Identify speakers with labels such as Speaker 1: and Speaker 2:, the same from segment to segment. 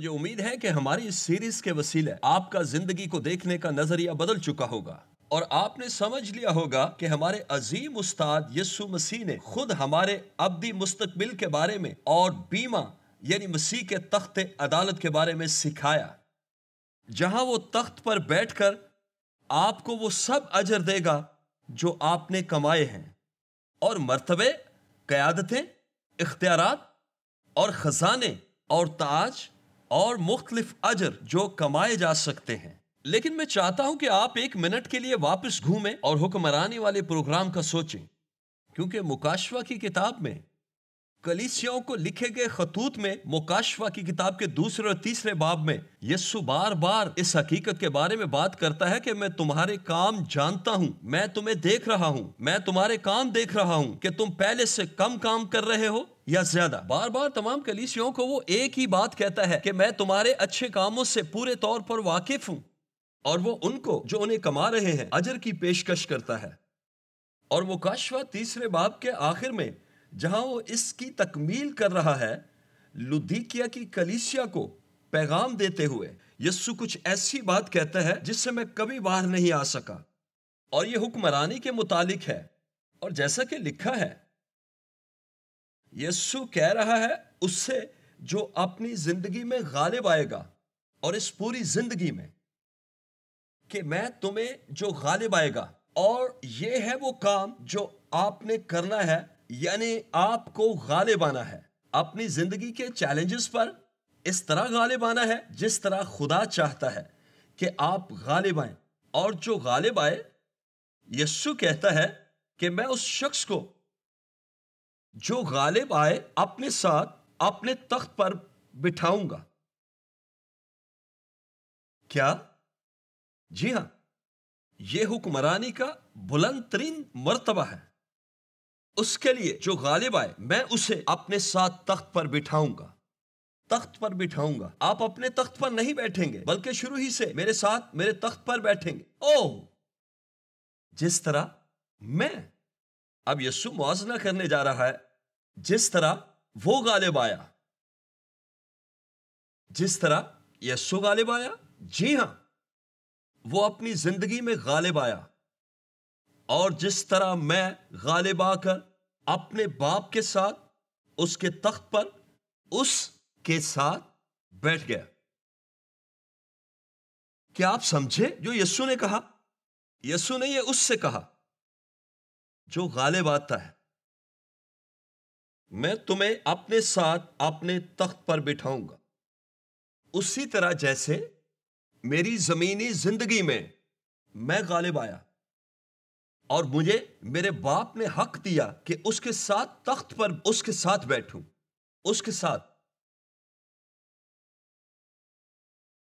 Speaker 1: مجھے امید ہے کہ ہماری اس سیریز کے وسیلے آپ کا زندگی کو دیکھنے کا نظریہ بدل چکا ہوگا اور آپ نے سمجھ لیا ہوگا کہ ہمارے عظیم استاد یسو مسیح نے خود ہمارے ابدی مستقبل کے بارے میں اور بیمہ یعنی مسیح کے تخت عدالت کے بارے میں سکھایا۔ جہاں وہ تخت پر بیٹھ کر آپ کو وہ سب اجر دے گا جو آپ نے کمائے ہیں۔ اور مرتبے، قیادتیں، اختیارات اور خزانے اور تاج اور مختلف اجر جو کمائے جا سکتے ہیں۔ لیکن میں چاہتا ہوں کہ آپ ایک منٹ کے لیے واپس گھومیں اور حکمرانی والے پروگرام کا سوچیں۔ کیونکہ مکاشوا کی کتاب میں کلیسیوں کو لکھے گئے خطوط میں مکاشوا کی کتاب کے دوسرے اور تیسرے باب میں، یسو بار بار اس حقیقت کے بارے میں بات کرتا ہے کہ میں تمہارے کام جانتا ہوں، میں تمہیں دیکھ رہا ہوں، میں تمہارے کام دیکھ رہا ہوں کہ تم پہلے سے کم کام کر رہے ہو یا زیادہ۔ بار بار تمام کلیسیوں کو وہ ایک ہی بات کہتا ہے کہ میں تمہارے اچھے کاموں سے پورے طور پر واقف ہوں اور وہ ان کو جو انہیں کما رہے ہیں اجر کی پیشکش کرتا ہے۔ اور وہ کاشوا تیسرے باب کے آخر میں جہاں وہ اس کی تکمیل کر رہا ہے لدھیکیا کی کلیسیا کو پیغام دیتے ہوئے۔ یسو کچھ ایسی بات کہتا ہے جس سے میں کبھی باہر نہیں آ سکا۔ اور یہ حکمرانی کے متعلق ہے۔ اور جیسا کہ لکھا ہے، یسو کہہ رہا ہے، اس سے جو اپنی زندگی میں غالب آئے گا، اور اس پوری زندگی میں کہ میں تمہیں جو غالب آئے گا۔ اور یہ ہے وہ کام جو آپ نے کرنا ہے یعنی آپ کو غالب آنا ہے اپنی زندگی کے چیلنجز پر اس طرح غالب آنا ہے جس طرح خدا چاہتا ہے کہ آپ غالب آئیں اور جو غالب آئے یسو کہتا ہے کہ میں اس شخص کو جو غالب آئے اپنے ساتھ اپنے تخت پر بٹھاؤں گا۔ کیا؟ جی ہاں یہ حکمرانی کا بلند ترین مرتبہ ہے۔ اس کے لیے جو غالب آئے، میں اسے اپنے ساتھ تخت پر بٹھاؤں گا۔ تخت پر بٹھاؤں گا۔ آپ اپنے تخت پر نہیں بیٹھیں گے، بلکہ شروع ہی سے میرے ساتھ میرے تخت پر بیٹھیں گے۔ او جس طرح میں اب یسو موازنہ کرنے جا رہا ہے، جس طرح وہ غالب آیا۔ جس طرح یسو غالب آیا جی ہاں وہ اپنی زندگی میں غالب آیا۔ اور جس طرح میں غالب آ کر اپنے باپ کے ساتھ اس کے تخت پر اس کے ساتھ بیٹھ گیا۔ کیا آپ سمجھے جو یسو نے کہا؟ یسو نے یہ اس سے کہا، جو غالب آتا ہے، میں تمہیں اپنے ساتھ اپنے تخت پر بٹھاؤں گا۔ اسی طرح جیسے میری زمینی زندگی میں میں غالب آیا۔ اور مجھے میرے باپ نے حق دیا کہ اس کے ساتھ تخت پر اس کے ساتھ بیٹھوں، اس کے ساتھ۔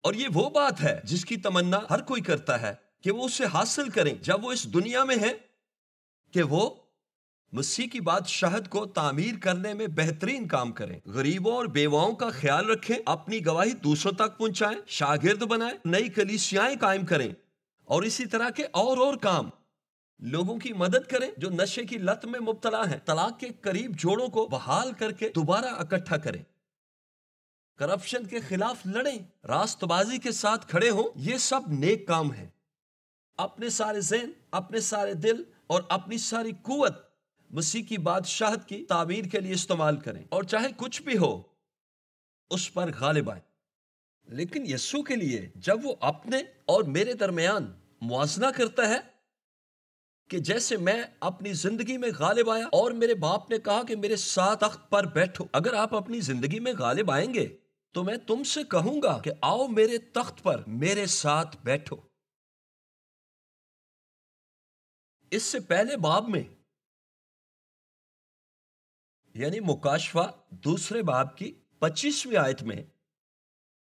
Speaker 1: اور یہ وہ بات ہے جس کی تمنا ہر کوئی کرتا ہے کہ وہ اسے حاصل کریں۔ جب وہ اس دنیا میں ہے کہ وہ مسیح کی بات شہد کو تعمیر کرنے میں بہترین کام کریں۔ غریبوں اور بیواؤں کا خیال رکھیں، اپنی گواہی دوسروں تک پہنچائیں، شاگرد بنائیں، نئی کلیسیائیں قائم کریں اور اسی طرح کے اور اور کام۔ لوگوں کی مدد کریں جو نشے کی لت میں مبتلا ہیں۔ طلاق کے قریب جوڑوں کو بحال کر کے دوبارہ اکٹھا کریں۔ کرپشن کے خلاف لڑیں۔ راست بازی کے ساتھ کھڑے ہوں۔ یہ سب نیک کام ہے اپنے سارے ذہن، اپنے سارے دل اور اپنی ساری قوت مسیح کی بادشاہت کی تعمیر کے لیے استعمال کریں۔ اور چاہے کچھ بھی ہو، اس پر غالب آئیں۔ لیکن یسو کے لیے جب وہ اپنے اور میرے درمیان موازنہ کرتا ہے کہ جیسے میں اپنی زندگی میں غالب آیا اور میرے باپ نے کہا کہ میرے ساتھ تخت پر بیٹھو، اگر آپ اپنی زندگی میں غالب آئیں گے تو میں تم سے کہوں گا کہ آؤ میرے تخت پر میرے ساتھ بیٹھو۔ اس سے پہلے باب میں یعنی مکاشفہ دوسرے باب کی پچیسویں آیت میں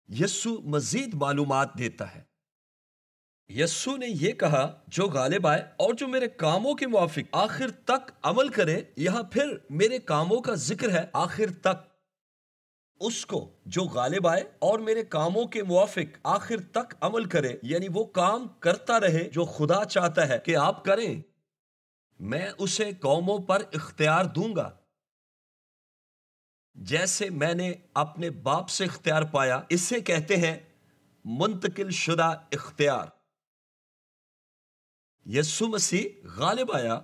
Speaker 1: یسو مزید معلومات دیتا ہے۔ یسو نے یہ کہا، جو غالب آئے اور جو میرے کاموں کے موافق آخر تک عمل کرے، یہاں پھر میرے کاموں کا ذکر ہے آخر تک۔ اس کو جو غالب آئے اور میرے کاموں کے موافق آخر تک عمل کرے یعنی وہ کام کرتا رہے جو خدا چاہتا ہے کہ آپ کریں۔ میں اسے قوموں پر اختیار دوں گا۔ جیسے میں نے اپنے باپ سے اختیار پایا، اسے کہتے ہیں منتقل شدہ اختیار۔ یسو مسیح غالب آیا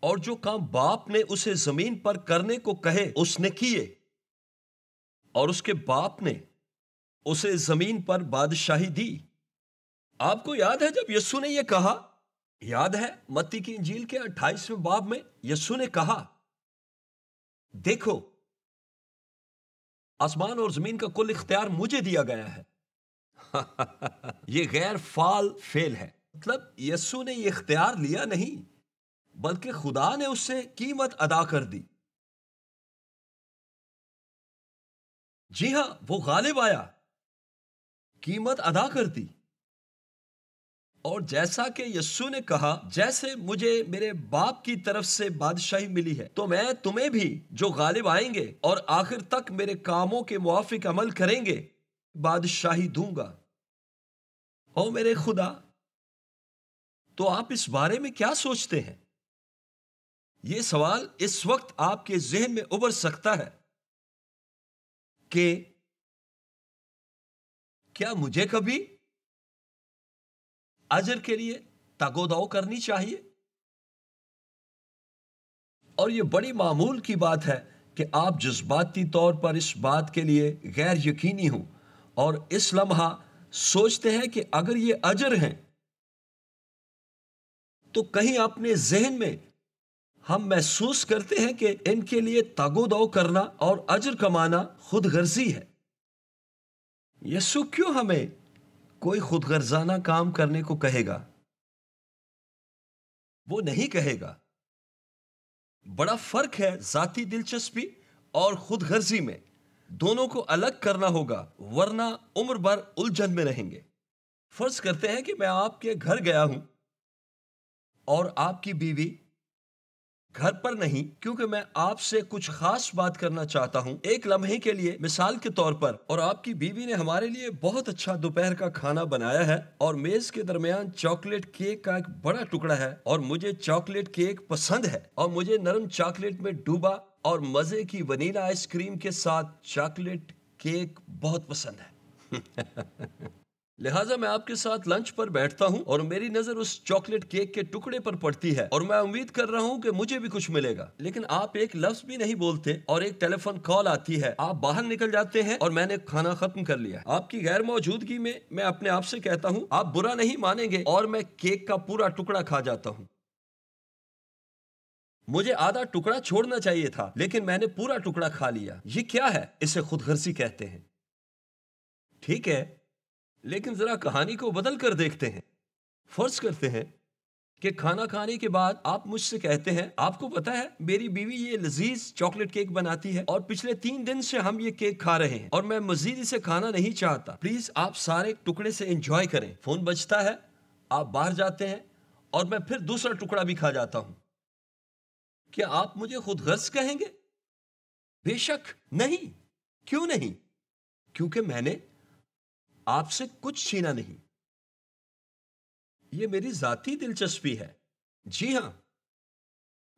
Speaker 1: اور جو کام باپ نے اسے زمین پر کرنے کو کہے، اس نے کیے۔ اور اس کے باپ نے اسے زمین پر بادشاہی دی۔ آپ کو یاد ہے جب یسو نے یہ کہا؟ یاد ہے متی کی انجیل کے اٹھائیسویں باب میں یسو نے کہا، دیکھو، آسمان اور زمین کا کل اختیار مجھے دیا گیا ہے۔ یہ غیر فال فیل ہے۔ مطلب یسو نے یہ اختیار لیا نہیں، بلکہ خدا نے اس سے قیمت ادا کر دی۔ جی ہاں وہ غالب آیا، قیمت ادا کر دی۔ اور جیسا کہ یسو نے کہا، جیسے مجھے میرے باپ کی طرف سے بادشاہی ملی ہے، تو میں تمہیں بھی جو غالب آئیں گے اور آخر تک میرے کاموں کے موافق عمل کریں گے، بادشاہی دوں گا۔ او میرے خدا تو آپ اس بارے میں کیا سوچتے ہیں؟ یہ سوال اس وقت آپ کے ذہن میں ابھر سکتا ہے کہ کیا مجھے کبھی اجر کے لیے تگو دو کرنی چاہیے؟ اور یہ بڑی معمول کی بات ہے کہ آپ جذباتی طور پر اس بات کے لیے غیر یقینی ہوں اور اس لمحہ سوچتے ہیں کہ اگر یہ اجر ہیں تو کہیں اپنے ذہن میں ہم محسوس کرتے ہیں کہ ان کے لیے تگو دو کرنا اور اجر کمانا خود غرضی ہے۔ یسو کیوں ہمیں کوئی خود غرضانہ کام کرنے کو کہے گا؟ وہ نہیں کہے گا۔ بڑا فرق ہے ذاتی دلچسپی اور خود غرضی میں۔ دونوں کو الگ کرنا ہوگا، ورنہ عمر بھر الجھن میں رہیں گے۔ فرض کرتے ہیں کہ میں آپ کے گھر گیا ہوں۔ اور آپ کی بیوی گھر پر نہیں، کیونکہ میں آپ سے کچھ خاص بات کرنا چاہتا ہوں۔ ایک لمحے کے لیے مثال کے طور پر، اور آپ کی بیوی نے ہمارے لیے بہت اچھا دوپہر کا کھانا بنایا ہے، اور میز کے درمیان چاکلیٹ کیک کا ایک بڑا ٹکڑا ہے، اور مجھے چاکلیٹ کیک پسند ہے، اور مجھے نرم چاکلیٹ میں ڈوبا اور مزے کی ونیلا آئس کریم کے ساتھ چاکلیٹ کیک بہت پسند ہے۔ لہٰذا میں آپ کے ساتھ لنچ پر بیٹھتا ہوں اور میری نظر اس چاکلیٹ کیک کے ٹکڑے پر پڑتی ہے اور میں امید کر رہا ہوں کہ مجھے بھی کچھ ملے گا۔ لیکن آپ ایک لفظ بھی نہیں بولتے اور ایک ٹیلی فون کال آتی ہے۔ آپ باہر نکل جاتے ہیں اور میں نے کھانا ختم کر لیا۔ آپ کی غیر موجودگی میں میں اپنے آپ سے کہتا ہوں، آپ برا نہیں مانیں گے اور میں کیک کا پورا ٹکڑا کھا جاتا ہوں۔ مجھے آدھا ٹکڑا چھوڑنا چاہیے تھا، لیکن میں نے پورا ٹکڑا کھا لیا۔ یہ کیا ہے؟ اسے خود غرضی کہتے ہیں۔ ٹھیک ہے۔ لیکن ذرا کہانی کو بدل کر دیکھتے ہیں۔ فرض کرتے ہیں کہ کھانا کھانے کے بعد آپ مجھ سے کہتے ہیں، آپ کو پتا ہے، میری بیوی یہ لذیذ چاکلیٹ کیک بناتی ہے اور پچھلے تین دن سے ہم یہ کیک کھا رہے ہیں اور میں مزید اسے کھانا نہیں چاہتا۔ پلیز آپ سارے ٹکڑے سے انجوائے کریں۔ فون بچتا ہے، آپ باہر جاتے ہیں اور میں پھر دوسرا ٹکڑا بھی کھا جاتا ہوں۔ کیا آپ مجھے خود غرض کہیں گے؟ بے شک نہیں۔ کیوں نہیں؟ کیونکہ میں نے آپ سے کچھ چھینا نہیں۔ یہ میری ذاتی دلچسپی ہے۔ جی ہاں۔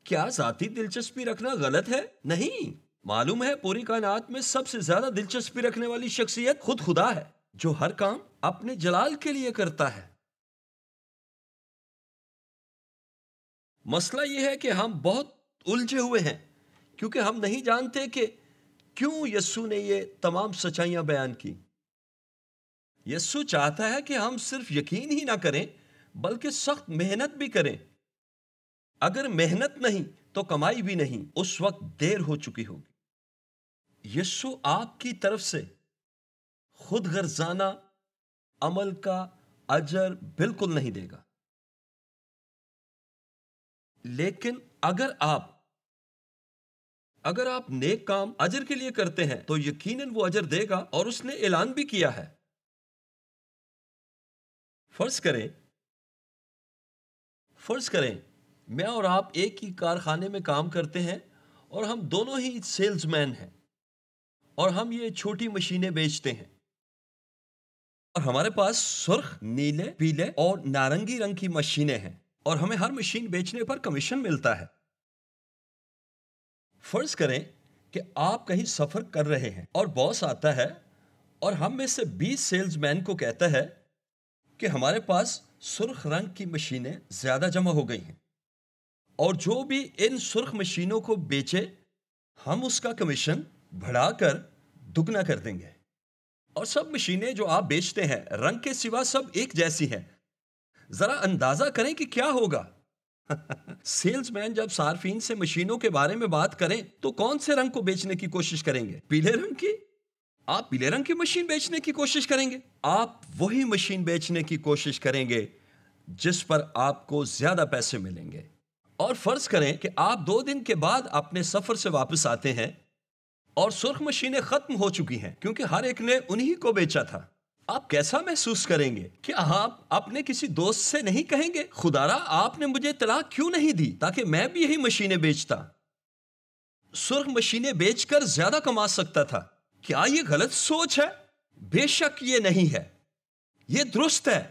Speaker 1: کیا ذاتی دلچسپی رکھنا غلط ہے؟ نہیں۔ معلوم ہے پوری کائنات میں سب سے زیادہ دلچسپی رکھنے والی شخصیت خود خدا ہے، جو ہر کام اپنے جلال کے لیے کرتا ہے۔ مسئلہ یہ ہے کہ ہم بہت الجھے ہوئے ہیں، کیونکہ ہم نہیں جانتے کہ کیوں یسو نے یہ تمام سچائیاں بیان کی یسو چاہتا ہے کہ ہم صرف یقین ہی نہ کریں، بلکہ سخت محنت بھی کریں۔ اگر محنت نہیں تو کمائی بھی نہیں، اس وقت دیر ہو چکی ہوگی۔ یسو آپ کی طرف سے خود غرضانہ عمل کا اجر بالکل نہیں دے گا۔ لیکن اگر آپ اگر آپ نیک کام اجر کے لیے کرتے ہیں تو یقیناً وہ اجر دے گا اور اس نے اعلان بھی کیا ہے۔ فرض کریں فرض کریں، میں اور آپ ایک ہی کارخانے میں کام کرتے ہیں اور ہم دونوں ہی سیلز مین ہیں اور ہم یہ چھوٹی مشینیں بیچتے ہیں۔ اور ہمارے پاس سرخ، نیلے، پیلے اور نارنگی رنگ کی مشینیں ہیں اور ہمیں ہر مشین بیچنے پر کمیشن ملتا ہے۔ فرض کریں کہ آپ کہیں سفر کر رہے ہیں اور باس آتا ہے اور ہم میں سے بیس سیلز مین کو کہتا ہے کہ ہمارے پاس سرخ رنگ کی مشینیں زیادہ جمع ہو گئی ہیں۔ اور جو بھی ان سرخ مشینوں کو بیچے، ہم اس کا کمیشن بڑھا کر دگنا کر دیں گے۔ اور سب مشینیں جو آپ بیچتے ہیں، رنگ کے سوا سب ایک جیسی ہیں۔ ذرا اندازہ کریں کہ کیا ہوگا۔ سیلز مین جب صارفین سے مشینوں کے بارے میں بات کریں، تو کون سے رنگ کو بیچنے کی کوشش کریں گے؟ پیلے رنگ کی؟ آپ پیلے رنگ کی مشین بیچنے کی کوشش کریں گے۔ آپ وہی مشین بیچنے کی کوشش کریں گے جس پر آپ کو زیادہ پیسے ملیں گے۔ اور فرض کریں کہ آپ دو دن کے بعد اپنے سفر سے واپس آتے ہیں اور سرخ مشینیں ختم ہو چکی ہیں کیونکہ ہر ایک نے انہی کو بیچا تھا۔ آپ کیسا محسوس کریں گے کہ آپ اپنے کسی دوست سے نہیں کہیں گے خدا را آپ نے مجھے طلاق کیوں نہیں دی تاکہ میں بھی یہی مشینیں بیچتا؟ سرخ مشینیں بیچ کر زیادہ کما سکتا تھا۔ کیا یہ غلط سوچ ہے؟ بے شک یہ نہیں ہے۔ یہ درست ہے۔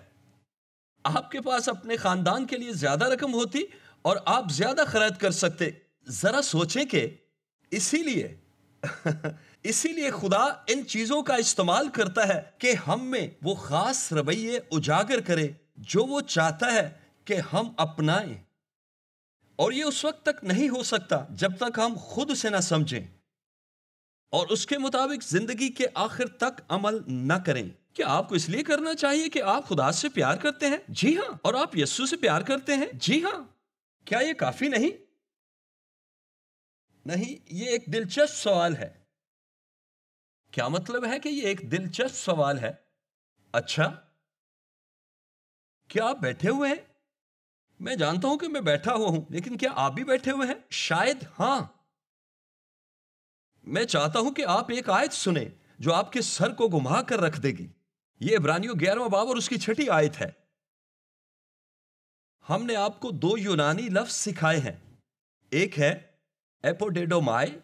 Speaker 1: آپ کے پاس اپنے خاندان کے لیے زیادہ رقم ہوتی اور آپ زیادہ خرید کر سکتے۔ ذرا سوچیں کہ اسی لیے اسی لیے خدا ان چیزوں کا استعمال کرتا ہے کہ ہم میں وہ خاص رویے اجاگر کرے جو وہ چاہتا ہے کہ ہم اپنائیں۔ اور یہ اس وقت تک نہیں ہو سکتا جب تک ہم خود سے نہ سمجھیں۔ اور اس کے مطابق زندگی کے آخر تک عمل نہ کریں۔ کیا آپ کو اس لیے کرنا چاہیے کہ آپ خدا سے پیار کرتے ہیں؟ جی ہاں۔ اور آپ یسو سے پیار کرتے ہیں؟ جی ہاں۔ کیا یہ کافی نہیں؟ نہیں یہ ایک دلچسپ سوال ہے۔ کیا مطلب ہے کہ یہ ایک دلچسپ سوال ہے؟ اچھا۔ کیا آپ بیٹھے ہوئے ہیں؟ میں جانتا ہوں کہ میں بیٹھا ہوا ہوں لیکن کیا آپ بھی بیٹھے ہوئے ہیں؟ شاید ہاں۔ میں چاہتا ہوں کہ آپ ایک آیت سنیں جو آپ کے سر کو گھما کر رکھ دے گی۔ یہ ابرانیوں گیارہواں باب اور اس کی چھٹی آیت ہے۔ ہم نے آپ کو دو یونانی لفظ سکھائے ہیں۔ ایک ہے ایپوڈیڈومائی۔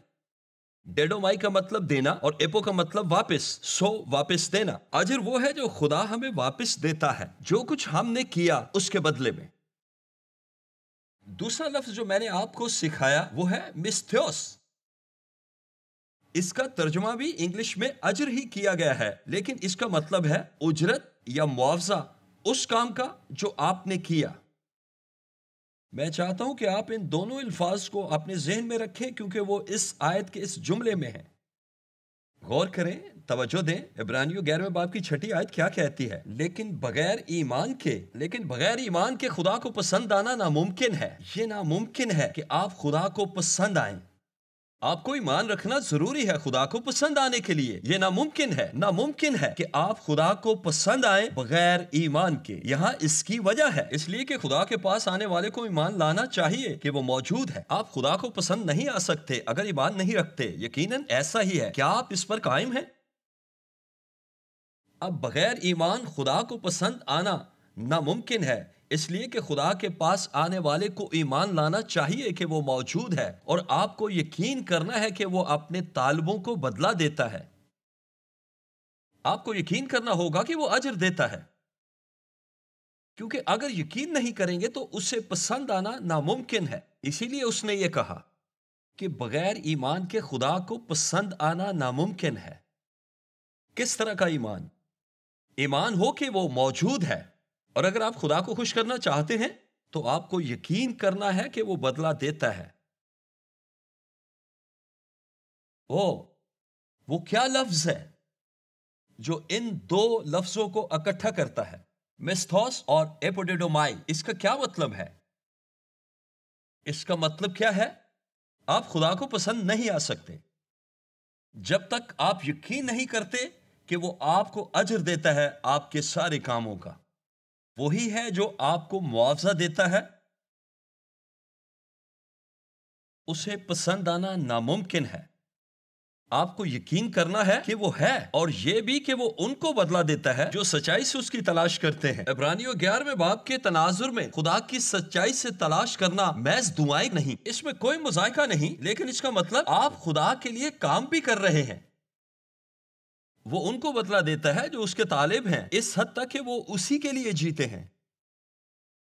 Speaker 1: ڈیڈومائی کا مطلب دینا اور ایپو کا مطلب واپس، سو واپس دینا۔ اجر وہ ہے جو خدا ہمیں واپس دیتا ہے۔ جو کچھ ہم نے کیا اس کے بدلے میں۔ دوسرا لفظ جو میں نے آپ کو سکھایا وہ ہے مستھیوس اس کا ترجمہ بھی انگلش میں اجر ہی کیا گیا ہے، لیکن اس کا مطلب ہے اجرت یا معاوضہ، اس کام کا جو آپ نے کیا۔ میں چاہتا ہوں کہ آپ ان دونوں الفاظ کو اپنے ذہن میں رکھیں کیونکہ وہ اس آیت کے اس جملے میں ہے غور کریں، توجہ دیں ابرانیو گیارہویں باپ کی چھٹی آیت کیا کہتی ہے؟ لیکن بغیر ایمان کے، لیکن بغیر ایمان کے خدا کو پسند آنا ناممکن ہے۔ یہ ناممکن ہے کہ آپ خدا کو پسند آئیں۔ آپ کو ایمان رکھنا ضروری ہے خدا کو پسند آنے کے لیے۔ یہ ناممکن ہے ناممکن ہے کہ آپ خدا کو پسند آئیں بغیر ایمان کے۔ یہاں اس کی وجہ ہے۔ اس لیے کہ خدا کے پاس آنے والے کو ایمان لانا چاہیے کہ وہ موجود ہے۔ آپ خدا کو پسند نہیں آ سکتے، اگر ایمان نہیں رکھتے، یقیناً ایسا ہی ہے۔ کیا آپ اس پر قائم ہیں؟ اب بغیر ایمان خدا کو پسند آنا ناممکن ہے۔ اس لیے کہ خدا کے پاس آنے والے کو ایمان لانا چاہیے کہ وہ موجود ہے اور آپ کو یقین کرنا ہے کہ وہ اپنے طالبوں کو بدلا دیتا ہے۔ آپ کو یقین کرنا ہوگا کہ وہ اجر دیتا ہے۔ کیونکہ اگر یقین نہیں کریں گے تو اسے پسند آنا ناممکن ہے۔ اسی لیے اس نے یہ کہا کہ بغیر ایمان کے خدا کو پسند آنا ناممکن ہے۔ کس طرح کا ایمان؟ ایمان ہو کہ وہ موجود ہے۔ اور اگر آپ خدا کو خوش کرنا چاہتے ہیں، تو آپ کو یقین کرنا ہے کہ وہ بدلہ دیتا ہے۔ او وہ کیا لفظ ہے جو ان دو لفظوں کو اکٹھا کرتا ہے؟ مسٹوس اور ایپوڈیڈومائی، اس کا کیا مطلب ہے؟ اس کا مطلب کیا ہے؟ آپ خدا کو پسند نہیں آ سکتے۔ جب تک آپ یقین نہیں کرتے کہ وہ آپ کو اجر دیتا ہے آپ کے سارے کاموں کا۔ وہی ہے جو آپ کو معاوضہ دیتا ہے؟ اسے پسند آنا ناممکن ہے۔ آپ کو یقین کرنا ہے کہ وہ ہے اور یہ بھی کہ وہ ان کو بدلا دیتا ہے جو سچائی سے اس کی تلاش کرتے ہیں۔ ابرانیوں گیارہویں باپ کے تناظر میں خدا کی سچائی سے تلاش کرنا محض دعائیں نہیں۔ اس میں کوئی مذائقہ نہیں، لیکن اس کا مطلب آپ خدا کے لیے کام بھی کر رہے ہیں۔ وہ ان کو بدلا دیتا ہے جو اس کے طالب ہیں۔ اس حد تک کہ وہ اسی کے لیے جیتے ہیں۔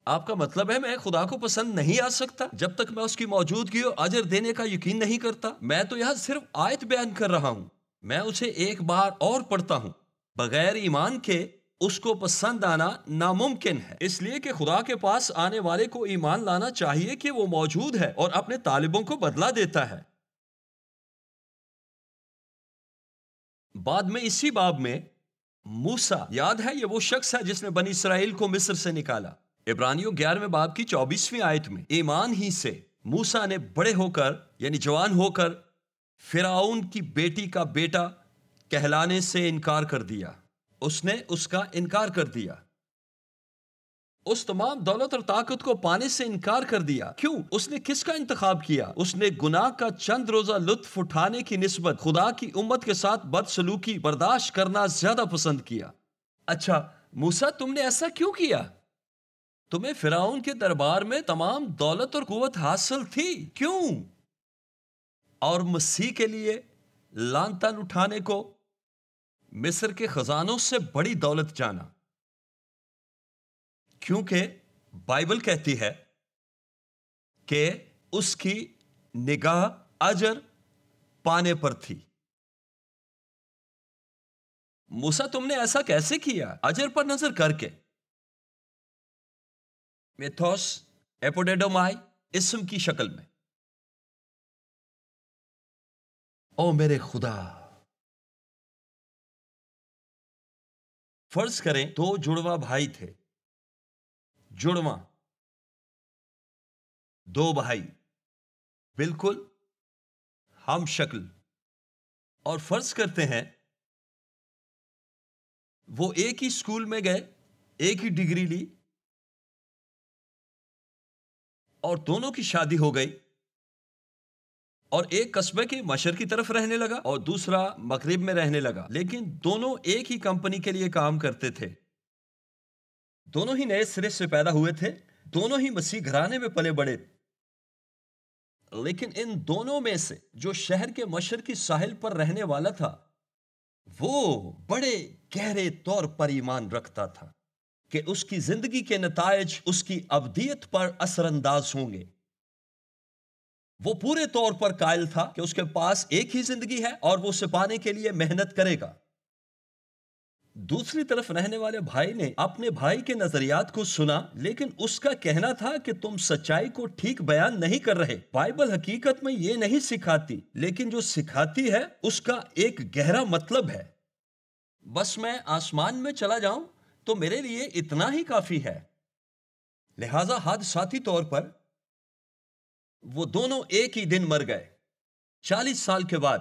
Speaker 1: آپ کا مطلب ہے میں خدا کو پسند نہیں آ سکتا۔ جب تک میں اس کی موجودگی اور اجر دینے کا یقین نہیں کرتا، میں تو یہاں صرف آیت بیان کر رہا ہوں۔ میں اسے ایک بار اور پڑھتا ہوں۔ بغیر ایمان کے اس کو پسند آنا ناممکن ہے۔ اس لیے کہ خدا کے پاس آنے والے کو ایمان لانا چاہیے کہ وہ موجود ہے اور اپنے طالبوں کو بدلا دیتا ہے۔ بعد میں اسی باب میں موسا یاد ہے؟ یہ وہ شخص ہے جس نے بنی اسرائیل کو مصر سے نکالا۔ ابرانیوں گیارہویں باب کی چوبیسویں آیت میں ایمان ہی سے موسا نے بڑے ہو کر یعنی جوان ہو کر فراؤن کی بیٹی کا بیٹا کہلانے سے انکار کر دیا۔ اس نے اس کا انکار کر دیا۔ اس تمام دولت اور طاقت کو پانے سے انکار کر دیا۔ کیوں؟ اس نے کس کا انتخاب کیا؟ اس نے گناہ کا چند روزہ لطف اٹھانے کی نسبت خدا کی امت کے ساتھ بد سلوکی برداشت کرنا زیادہ پسند کیا۔ اچھا موسا تم نے ایسا کیوں کیا؟ تمہیں فراؤن کے دربار میں تمام دولت اور قوت حاصل تھی۔ کیوں؟ اور مسیح کے لیے لانتن اٹھانے کو مصر کے خزانوں سے بڑی دولت جانا۔ کیونکہ بائبل کہتی ہے کہ اس کی نگاہ اجر پانے پر تھی۔ موسا تم نے ایسا کیسے کیا؟ اجر پر نظر کر کے۔ میتھوس، ایپوڈیڈومائی، اسم کی شکل میں۔ او میرے خدا۔ فرض کریں دو جڑوا بھائی تھے۔ جڑواں۔ دو بھائی بالکل ہم شکل۔ اور فرض کرتے ہیں، وہ ایک ہی اسکول میں گئے، ایک ہی ڈگری لی، اور دونوں کی شادی ہو گئی۔ اور ایک قصبے کے مشر کی طرف رہنے لگا اور دوسرا مغرب میں رہنے لگا۔ لیکن دونوں ایک ہی کمپنی کے لیے کام کرتے تھے۔ دونوں ہی نئے سرے سے پیدا ہوئے تھے، دونوں ہی مسیح گھرانے میں پلے بڑے۔ لیکن ان دونوں میں سے جو شہر کے مشر کی ساحل پر رہنے والا تھا، وہ بڑے گہرے طور پر ایمان رکھتا تھا کہ اس کی زندگی کے نتائج اس کی ابدیت پر اثر انداز ہوں گے۔ وہ پورے طور پر قائل تھا کہ اس کے پاس ایک ہی زندگی ہے اور وہ اسے پانے کے لیے محنت کرے گا۔ دوسری طرف رہنے والے بھائی نے اپنے بھائی کے نظریات کو سنا، لیکن اس کا کہنا تھا کہ تم سچائی کو ٹھیک بیان نہیں کر رہے۔ بائبل حقیقت میں یہ نہیں سکھاتی، لیکن جو سکھاتی ہے، اس کا ایک گہرا مطلب ہے۔ بس میں آسمان میں چلا جاؤں تو میرے لیے اتنا ہی کافی ہے۔ لہذا حادثاتی طور پر وہ دونوں ایک ہی دن مر گئے۔ چالیس سال کے بعد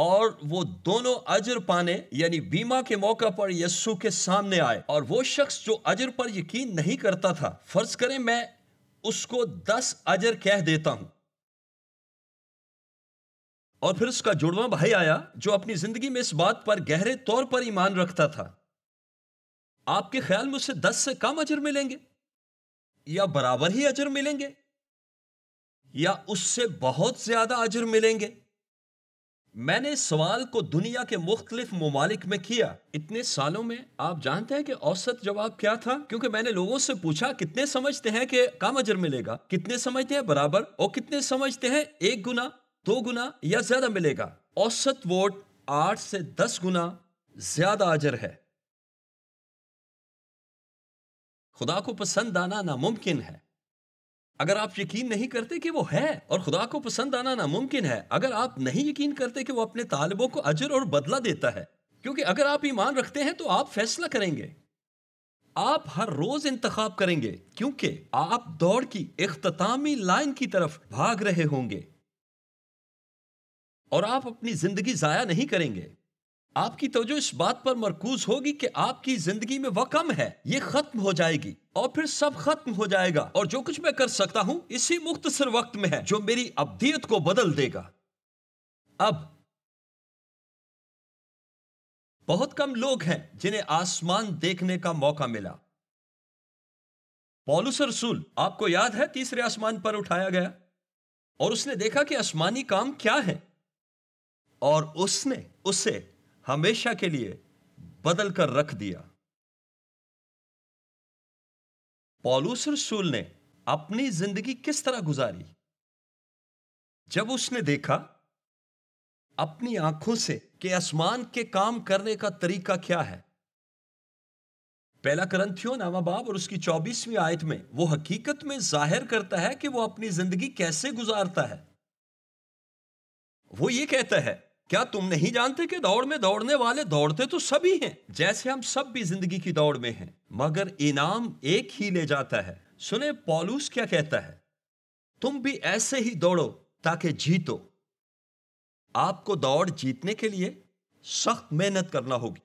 Speaker 1: اور وہ دونوں اجر پانے یعنی بیما کے موقع پر یسو کے سامنے آئے۔ اور وہ شخص جو اجر پر یقین نہیں کرتا تھا، فرض کریں میں اس کو دس اجر کہہ دیتا ہوں۔ اور پھر اس کا جڑواں بھائی آیا جو اپنی زندگی میں اس بات پر گہرے طور پر ایمان رکھتا تھا۔ آپ کے خیال میں اسے دس سے کم اجر ملیں گے؟ یا برابر ہی اجر ملیں گے؟ یا اس سے بہت زیادہ اجر ملیں گے؟ میں نے سوال کو دنیا کے مختلف ممالک میں کیا۔ اتنے سالوں میں آپ جانتے ہیں کہ اوسط جواب کیا تھا؟ کیونکہ میں نے لوگوں سے پوچھا کتنے سمجھتے ہیں کہ کم اجر ملے گا؟ کتنے سمجھتے ہیں برابر؟ اور کتنے سمجھتے ہیں ایک گنا دو گنا یا زیادہ ملے گا؟ اوسط ووٹ آٹھ سے دس گنا زیادہ اجر ہے۔ خدا کو پسند آنا ناممکن ہے۔ اگر آپ یقین نہیں کرتے کہ وہ ہے اور خدا کو پسند آنا ناممکن ہے، اگر آپ نہیں یقین کرتے کہ وہ اپنے طالبوں کو اجر اور بدلہ دیتا ہے، کیونکہ اگر آپ ایمان رکھتے ہیں تو آپ فیصلہ کریں گے۔ آپ ہر روز انتخاب کریں گے، کیونکہ آپ دوڑ کی اختتامی لائن کی طرف بھاگ رہے ہوں گے۔ اور آپ اپنی زندگی ضائع نہیں کریں گے۔ آپ کی توجہ اس بات پر مرکوز ہوگی کہ آپ کی زندگی میں وہ کم ہے، یہ ختم ہو جائے گی۔ اور پھر سب ختم ہو جائے گا۔ اور جو کچھ میں کر سکتا ہوں، اسی مختصر وقت میں ہے جو میری ابدیت کو بدل دے گا۔ اب، بہت کم لوگ ہیں جنہیں آسمان دیکھنے کا موقع ملا۔ پولس رسول، آپ کو یاد ہے تیسرے آسمان پر اٹھایا گیا؟ اور اس نے دیکھا کہ آسمانی کام کیا ہے۔ اور اس نے اسے ہمیشہ کے لیے بدل کر رکھ دیا۔ پولوس رسول نے اپنی زندگی کس طرح گزاری؟ جب اس نے دیکھا اپنی آنکھوں سے کہ آسمان کے کام کرنے کا طریقہ کیا ہے۔ پہلا کرنتھیوں نامہ باب اور اس کی چوبیسویں آیت میں وہ حقیقت میں ظاہر کرتا ہے کہ وہ اپنی زندگی کیسے گزارتا ہے۔ وہ یہ کہتا ہے کیا تم نہیں جانتے کہ دوڑ میں دوڑنے والے دوڑتے تو سبھی ہیں؟ جیسے ہم سب بھی زندگی کی دوڑ میں ہیں، مگر انعام ایک ہی لے جاتا ہے۔ سنے پولوس کیا کہتا ہے؟ تم بھی ایسے ہی دوڑو تاکہ جیتو۔ آپ کو دوڑ جیتنے کے لیے سخت محنت کرنا ہوگی۔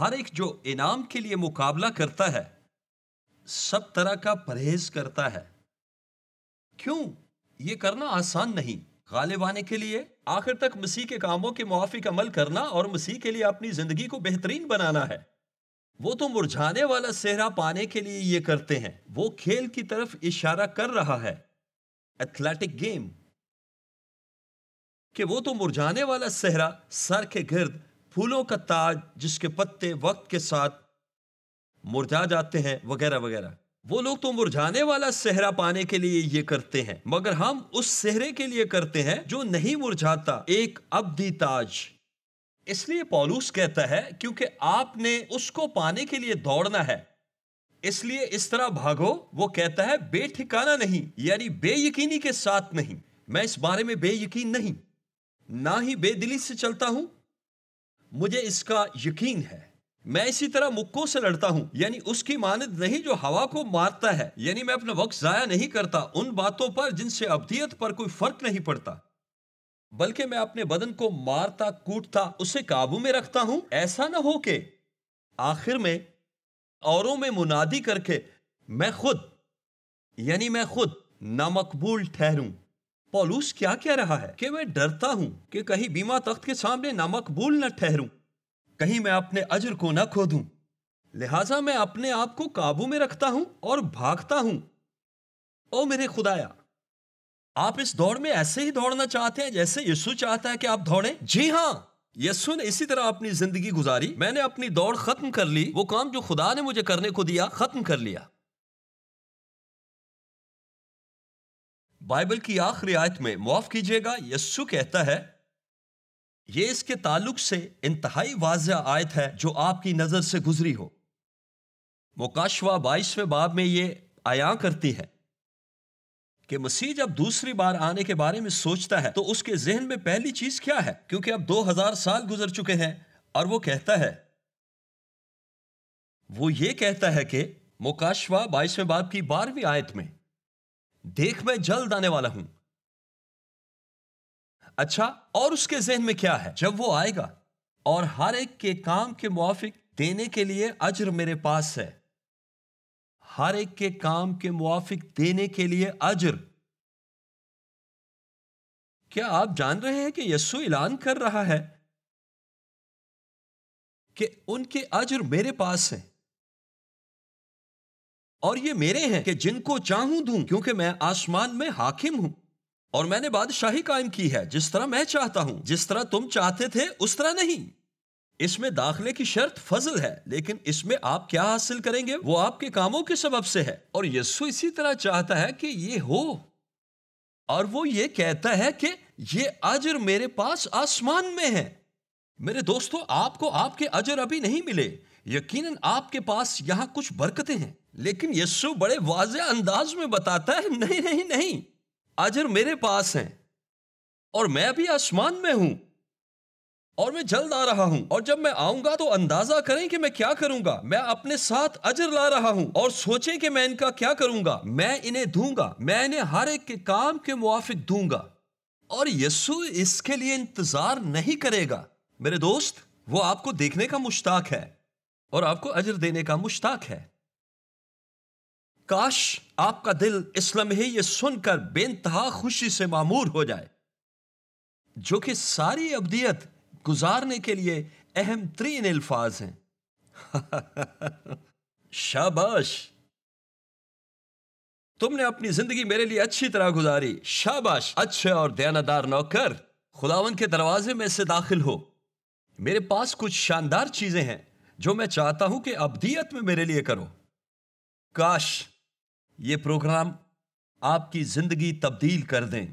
Speaker 1: ہر ایک جو انعام کے لیے مقابلہ کرتا ہے، سب طرح کا پرہیز کرتا ہے۔ کیوں؟ یہ کرنا آسان نہیں۔ غالب آنے کے لیے آخر تک مسیح کے کاموں کے موافق عمل کرنا اور مسیح کے لیے اپنی زندگی کو بہترین بنانا ہے۔ وہ تو مرجھانے والا صحرا پانے کے لیے یہ کرتے ہیں۔ وہ کھیل کی طرف اشارہ کر رہا ہے۔ ایتھلیٹک گیم کہ وہ تو مرجھانے والا صحرا، سر کے گرد، پھولوں کا تاج جس کے پتے وقت کے ساتھ مرجھا جاتے ہیں، وغیرہ وغیرہ۔ وہ لوگ تو مرجھانے والا صحرا پانے کے لیے یہ کرتے ہیں، مگر ہم اس صحرے کے لیے کرتے ہیں جو نہیں مرجھاتا، ایک ابدی تاج۔ اس لیے پولوس کہتا ہے، کیونکہ آپ نے اس کو پانے کے لیے دوڑنا ہے۔ اس لیے اس طرح بھاگو، وہ کہتا ہے، بے ٹھکانا نہیں یعنی بے یقینی کے ساتھ نہیں۔ میں اس بارے میں بے یقین نہیں۔ نہ ہی بے دلی سے چلتا ہوں۔ مجھے اس کا یقین ہے۔ میں اسی طرح مکوں سے لڑتا ہوں یعنی اس کی مانند نہیں جو ہوا کو مارتا ہے یعنی میں اپنا وقت ضائع نہیں کرتا، ان باتوں پر جن سے ابدیت پر کوئی فرق نہیں پڑتا۔ بلکہ میں اپنے بدن کو مارتا، کوٹتا، اسے قابو میں رکھتا ہوں۔ ایسا نہ ہو کہ آخر میں اوروں میں منادی کر کے میں خود یعنی میں خود نامقبول ٹھہروں۔ پولوس کیا کہہ رہا ہے؟ کہ میں ڈرتا ہوں کہ کہیں بیمہ تخت کے سامنے نامقبول نہ ٹھہروں۔ کہیں میں اپنے اجر کو نہ کھو دوں لہذا میں اپنے آپ کو قابو میں رکھتا ہوں اور بھاگتا ہوں۔ او میرے خدایا، آپ اس دوڑ میں ایسے ہی دوڑنا چاہتے ہیں جیسے یسو چاہتا ہے کہ آپ دوڑیں؟ جی ہاں یسو نے اسی طرح اپنی زندگی گزاری۔ میں نے اپنی دوڑ ختم کر لی، وہ کام جو خدا نے مجھے کرنے کو دیا، ختم کر لیا۔ بائبل کی آخری آیت میں معاف کیجیے گا یسو کہتا ہے یہ اس کے تعلق سے انتہائی واضح آیت ہے جو آپ کی نظر سے گزری ہو۔ مکاشوا بائیسویں باب میں یہ آیا کرتی ہے کہ مسیح جب دوسری بار آنے کے بارے میں سوچتا ہے تو اس کے ذہن میں پہلی چیز کیا ہے؟ کیونکہ اب دو ہزار سال گزر چکے ہیں اور وہ کہتا ہے، وہ یہ کہتا ہے کہ مکاشوا بائیسویں باب کی بارہویں آیت میں، دیکھ میں جلد آنے والا ہوں۔ اچھا اور اس کے ذہن میں کیا ہے؟ جب وہ آئے گا، اور ہر ایک کے کام کے موافق دینے کے لیے اجر میرے پاس ہے۔ ہر ایک کے کام کے موافق دینے کے لیے اجر۔ کیا آپ جان رہے ہیں کہ یسو اعلان کر رہا ہے کہ ان کے اجر میرے پاس ہیں؟ اور یہ میرے ہیں کہ جن کو چاہوں دوں، کیونکہ میں آسمان میں حاکم ہوں۔ اور میں نے بادشاہی قائم کی ہے، جس طرح میں چاہتا ہوں، جس طرح تم چاہتے تھے، اس طرح نہیں۔ اس میں داخلے کی شرط فضل ہے، لیکن اس میں آپ کیا حاصل کریں گے؟ وہ آپ کے کاموں کے سبب سے ہے۔ اور یسو اسی طرح چاہتا ہے کہ یہ ہو۔ اور وہ یہ کہتا ہے کہ یہ اجر میرے پاس آسمان میں ہے۔ میرے دوستو، آپ کو آپ کے اجر ابھی نہیں ملے۔ یقیناً آپ کے پاس یہاں کچھ برکتیں ہیں۔ لیکن یسو بڑے واضح انداز میں بتاتا ہے، نہیں نہیں نہیں۔ اجر میرے پاس ہیں اور میں ابھی آسمان میں ہوں اور میں جلد آ رہا ہوں اور جب میں آؤں گا تو اندازہ کریں کہ میں کیا کروں گا۔ میں اپنے ساتھ اجر لا رہا ہوں اور سوچیں کہ میں ان کا کیا کروں گا۔ میں انہیں دوں گا۔ میں انہیں ہر ایک کے کام کے موافق دوں گا۔ اور یسو اس کے لیے انتظار نہیں کرے گا۔ میرے دوست، وہ آپ کو دیکھنے کا مشتاق ہے اور آپ کو اجر دینے کا مشتاق ہے۔ کاش آپ کا دل اس لمحے یہ سن کر بے انتہا خوشی سے معمور ہو جائے۔ جو کہ ساری ابدیت گزارنے کے لیے اہم ترین الفاظ ہیں۔ شاباش۔ تم نے اپنی زندگی میرے لیے اچھی طرح گزاری۔ شاباش، اچھے اور دیانتدار نوکر، خداون کے دروازے میں سے داخل ہو۔ میرے پاس کچھ شاندار چیزیں ہیں جو میں چاہتا ہوں کہ ابدیت میں میرے لیے کرو۔ کاش یہ پروگرام آپ کی زندگی تبدیل کر دیں۔